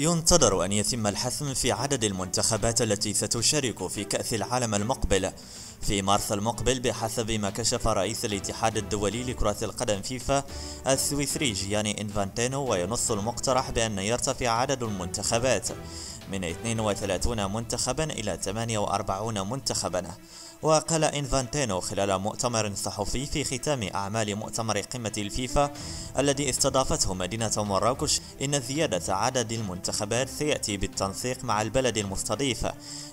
ينتظر أن يتم الحسم في عدد المنتخبات التي ستشارك في كأس العالم المقبل. في مارس المقبل بحسب ما كشف رئيس الاتحاد الدولي لكرة القدم فيفا السويسري جياني إنفانتينو وينص المقترح بأن يرتفع عدد المنتخبات من 32 منتخبا إلى 48 منتخبا. وقال إنفانتينو خلال مؤتمر صحفي في ختام أعمال مؤتمر قمة الفيفا الذي استضافته مدينة مراكش إن زيادة عدد المنتخبات سيأتي بالتنسيق مع البلد المستضيف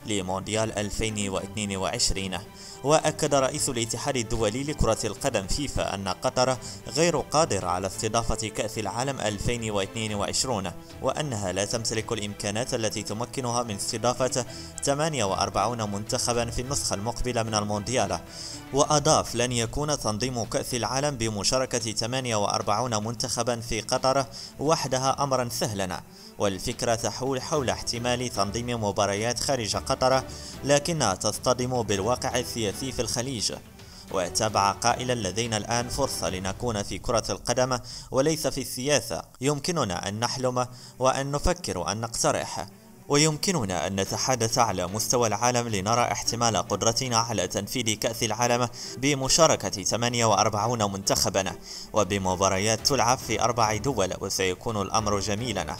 لمونديال 2022 وأكد رئيس الاتحاد الدولي لكرة القدم فيفا أن قطر غير قادرة على استضافة كأس العالم 2022 وأنها لا تمتلك الإمكانات التي تمكنها من استضافة 48 منتخبا في النسخة المقبلة من المونديال وأضاف لن يكون تنظيم كأس العالم بمشاركة 48 منتخبا في قطر وحدها أمرا سهلا. والفكرة تحول حول احتمال تنظيم مباريات خارج قطر لكنها تصطدم بالواقع السياسي في الخليج. وتابع قائلا لدينا الآن فرصة لنكون في كرة القدم وليس في السياسة يمكننا أن نحلم وأن نفكر وأن نقترح. ويمكننا أن نتحدث على مستوى العالم لنرى احتمال قدرتنا على تنفيذ كأس العالم بمشاركة 48 منتخبا وبمباريات تلعب في أربع دول وسيكون الأمر جميلا.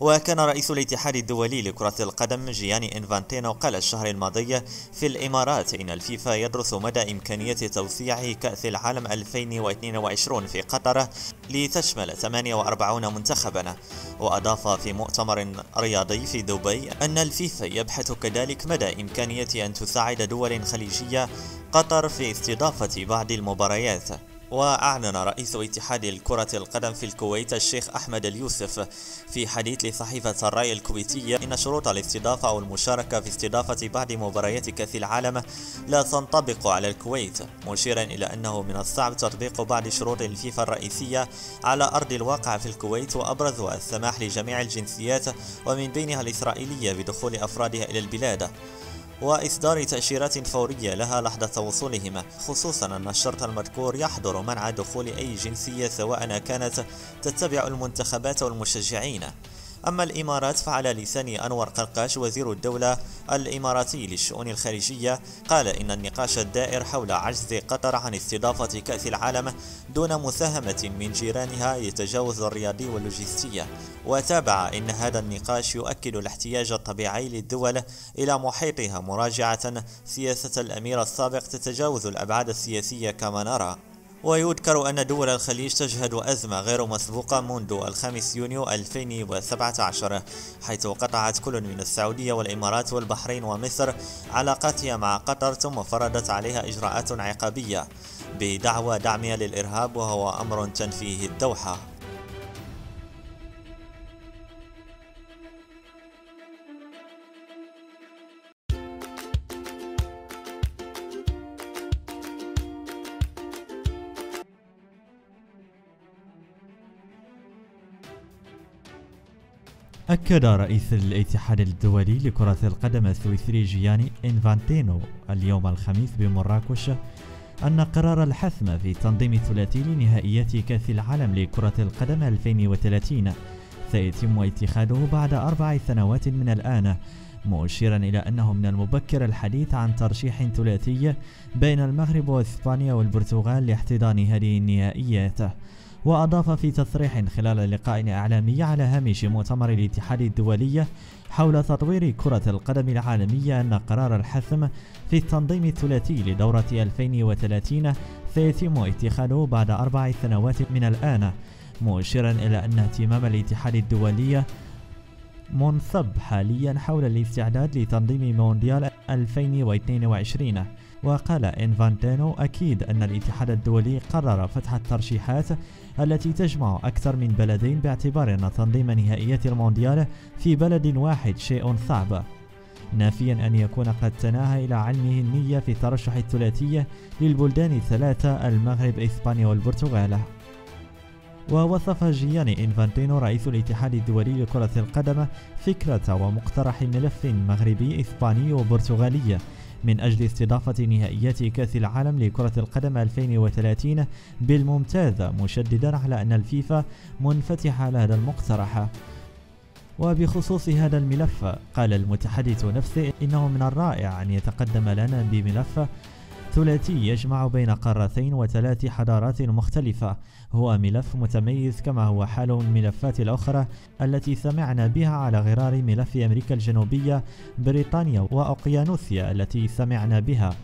وكان رئيس الاتحاد الدولي لكرة القدم جياني إنفانتينو قال الشهر الماضي في الإمارات إن الفيفا يدرس مدى إمكانية توسيع كأس العالم 2022 في قطر لتشمل 48 منتخبا. وأضاف في مؤتمر رياضي في دبي أن الفيفا يبحث كذلك مدى إمكانية أن تساعد دول خليجية قطر في استضافة بعض المباريات. وأعلن رئيس اتحاد الكرة القدم في الكويت الشيخ أحمد اليوسف في حديث لصحيفة الرأي الكويتية إن شروط الاستضافة أو المشاركة في استضافة بعض مباريات كأس العالم لا تنطبق على الكويت مشيرا إلى أنه من الصعب تطبيق بعض شروط الفيفا الرئيسية على أرض الواقع في الكويت وأبرزها السماح لجميع الجنسيات ومن بينها الإسرائيلية بدخول أفرادها إلى البلاد. وإصدار تأشيرات فورية لها لحظة وصولهم خصوصا أن الشرط المذكور يحظر منع دخول أي جنسية سواء كانت تتبع المنتخبات والمشجعين. أما الإمارات فعلى لسان أنور قرقاش وزير الدولة الإماراتي للشؤون الخارجية قال إن النقاش الدائر حول عجز قطر عن استضافة كأس العالم دون مساهمة من جيرانها يتجاوز الرياضي واللوجستية. وتابع إن هذا النقاش يؤكد الاحتياج الطبيعي للدول إلى محيطها مراجعة. سياسة الأمير السابق تتجاوز الأبعاد السياسية كما نرى. ويذكر أن دول الخليج تشهد أزمة غير مسبوقة منذ الخامس يونيو 2017 حيث قطعت كل من السعودية والإمارات والبحرين ومصر علاقاتها مع قطر ثم فرضت عليها إجراءات عقابية بدعوى دعمها للإرهاب وهو أمر تنفيه الدوحة. أكد رئيس الاتحاد الدولي لكرة القدم السويسري جياني إنفانتينو اليوم الخميس بمراكش أن قرار الحسم في تنظيم الثلاثي لنهائيات كأس العالم لكرة القدم 2030 سيتم اتخاذه بعد أربع سنوات من الآن مؤشرا إلى أنه من المبكر الحديث عن ترشيح ثلاثي بين المغرب وإسبانيا والبرتغال لاحتضان هذه النهائيات. وأضاف في تصريح خلال لقاء إعلامي على هامش مؤتمر الاتحاد الدولي حول تطوير كرة القدم العالمية أن قرار الحسم في التنظيم الثلاثي لدورة 2030 سيتم اتخاذه بعد أربع سنوات من الآن مؤشرا إلى أن اهتمام الاتحاد الدولي منصب حاليا حول الاستعداد لتنظيم مونديال 2022 وقال إنفانتينو أكيد أن الاتحاد الدولي قرر فتح الترشيحات التي تجمع أكثر من بلدين باعتبار أن تنظيم نهائيات المونديال في بلد واحد شيء صعب. نافيا أن يكون قد تناهى إلى علمه النية في ترشح الثلاثية للبلدان الثلاثة المغرب إسبانيا والبرتغال. ووصف جياني إنفانتينو رئيس الاتحاد الدولي لكرة القدم فكرة ومقترح ملف مغربي إسباني وبرتغالي. من أجل استضافة نهائيات كأس العالم لكرة القدم 2030 بالممتاز مشددا على أن الفيفا منفتحة على هذا المقترح. وبخصوص هذا الملف قال المتحدث نفسه إنه من الرائع أن يتقدم لنا بملف ثلاثي يجمع بين قارتين وثلاث حضارات مختلفة. هو ملف متميز كما هو حال الملفات الأخرى التي سمعنا بها على غرار ملف أمريكا الجنوبية بريطانيا وأوقيانوسيا التي سمعنا بها.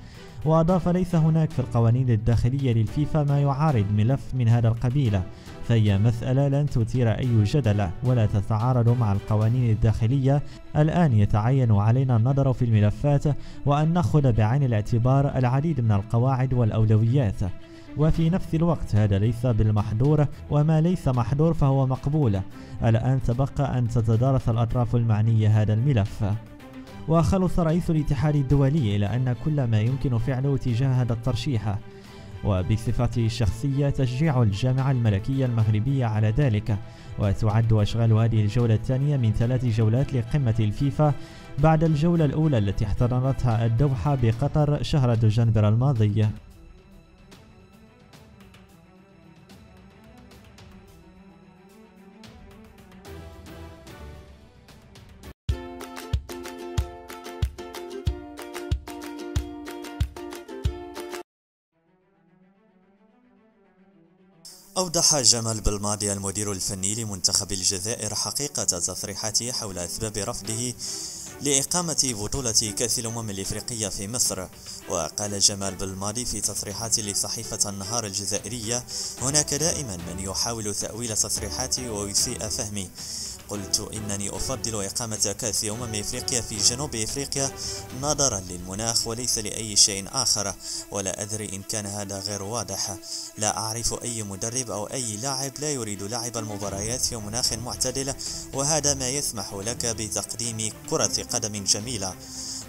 وأضاف ليس هناك في القوانين الداخلية للفيفا ما يعارض ملف من هذا القبيل فهي مسألة لن تثير أي جدل ولا تتعارض مع القوانين الداخلية. الآن يتعين علينا النظر في الملفات وأن نأخذ بعين الاعتبار العديد من القواعد والأولويات. وفي نفس الوقت هذا ليس بالمحظور وما ليس محظور فهو مقبول. الآن تبقى أن تتدارس الأطراف المعنية هذا الملف. وخلص رئيس الاتحاد الدولي إلى أن كل ما يمكن فعله تجاه هذا الترشيح وبصفتي الشخصية تشجيع الجامعة الملكية المغربية على ذلك. وتعد أشغال هذه الجولة الثانية من ثلاث جولات لقمة الفيفا بعد الجولة الأولى التي احتضنتها الدوحة بقطر شهر دجنبر الماضي. أوضح جمال بالماضي المدير الفني لمنتخب الجزائر حقيقة تصريحاته حول أسباب رفضه لإقامة بطولة كأس الأمم الإفريقية في مصر. وقال جمال بالماضي في تصريحات لصحيفة النهار الجزائرية هناك دائما من يحاول تأويل تصريحاتي ويسيء فهمي. قلت إنني أفضل إقامة كأس أمم إفريقيا في جنوب إفريقيا نظرا للمناخ وليس لأي شيء آخر ولا أدري إن كان هذا غير واضح. لا أعرف أي مدرب أو أي لاعب لا يريد لعب المباريات في مناخ معتدل وهذا ما يسمح لك بتقديم كرة قدم جميلة.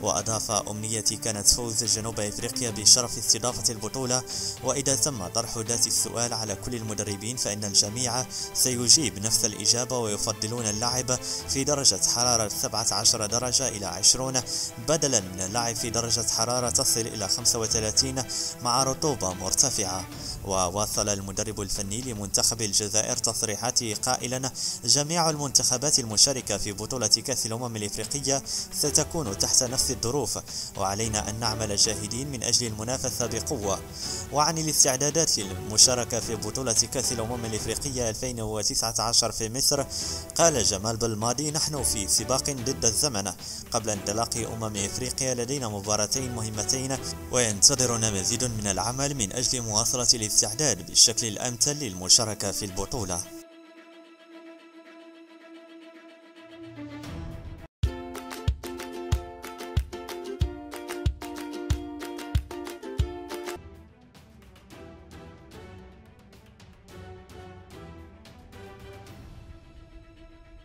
وأضاف أمنيتي كانت فوز جنوب إفريقيا بشرف استضافة البطولة وإذا تم طرح ذات السؤال على كل المدربين فإن الجميع سيجيب نفس الإجابة ويفضلون اللعب في درجة حرارة 17 درجة إلى 20 بدلا من اللعب في درجة حرارة تصل إلى 35 مع رطوبة مرتفعة. وواصل المدرب الفني لمنتخب الجزائر تصريحاته قائلا جميع المنتخبات المشاركة في بطولة كأس الأمم الإفريقية ستكون تحت نفس الظروف وعلينا أن نعمل جاهدين من أجل المنافسة بقوة. وعن الاستعدادات للمشاركة في بطولة كأس الأمم الإفريقية 2019 في مصر قال جمال بالماضي نحن في سباق ضد الزمن قبل انطلاق أمم إفريقيا لدينا مباراتين مهمتين وينتظرنا مزيد من العمل من أجل مواصلة الاستعداد بالشكل الأمثل للمشاركة في البطولة.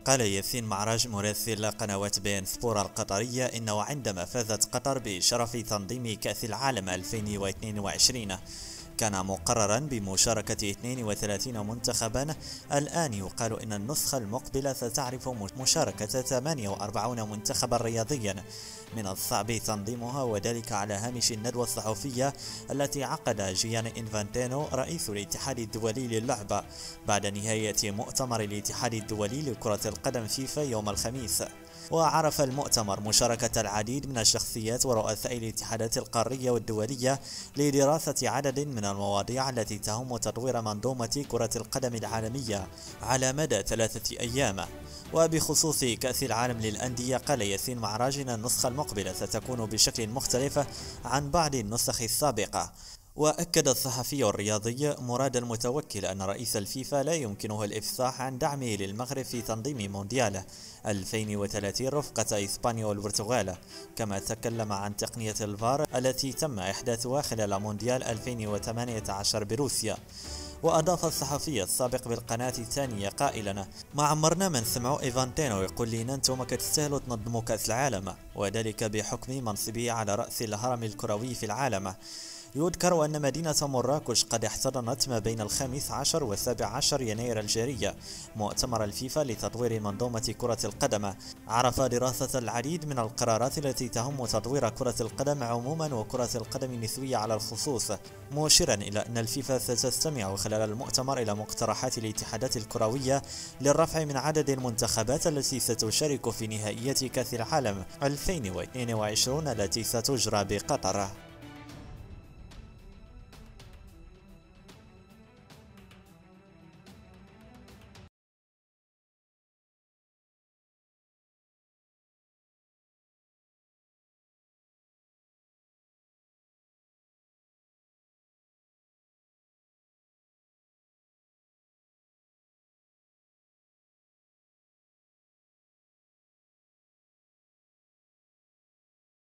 قال ياسين معراج مراسل قنوات بين سبورة القطرية إنه عندما فازت قطر بشرف تنظيم كأس العالم 2022 كان مقررا بمشاركة 32 منتخبا. الآن يقال إن النسخة المقبلة ستعرف مشاركة 48 منتخبا رياضيا. من الصعب تنظيمها وذلك على هامش الندوة الصحفية التي عقد جيان إنفانتينو رئيس الاتحاد الدولي للعبة بعد نهاية مؤتمر الاتحاد الدولي لكرة القدم فيفا يوم الخميس. وعرف المؤتمر مشاركة العديد من الشخصيات ورؤساء الاتحادات القارية والدولية لدراسة عدد من المواضيع التي تهم تطوير منظومة كرة القدم العالمية على مدى ثلاثة أيام. وبخصوص كأس العالم للأندية قال ياسين معراج أن النسخة المقبلة ستكون بشكل مختلف عن بعض النسخ السابقة. وأكد الصحفي الرياضي مراد المتوكل أن رئيس الفيفا لا يمكنه الإفصاح عن دعمه للمغرب في تنظيم مونديال 2030 رفقة إسبانيا والبرتغال كما تكلم عن تقنية الفار التي تم إحداثها خلال مونديال 2018 بروسيا. وأضاف الصحفي السابق بالقناة الثانية قائلا ما عمرنا من سمعوا إنفانتينو يقول لنا أنتم كتستاهلوا تنظموا كأس العالم وذلك بحكم منصبه على رأس الهرم الكروي في العالم. يذكر أن مدينة مراكش قد احتضنت ما بين الخامس عشر والسابع عشر يناير الجارية مؤتمر الفيفا لتطوير منظومة كرة القدم. عرف دراسة العديد من القرارات التي تهم تطوير كرة القدم عموما وكرة القدم النسوية على الخصوص. مشيرا إلى أن الفيفا ستستمع خلال المؤتمر إلى مقترحات الاتحادات الكروية للرفع من عدد المنتخبات التي ستشارك في نهائيات كأس العالم 2022 التي ستجرى بقطر.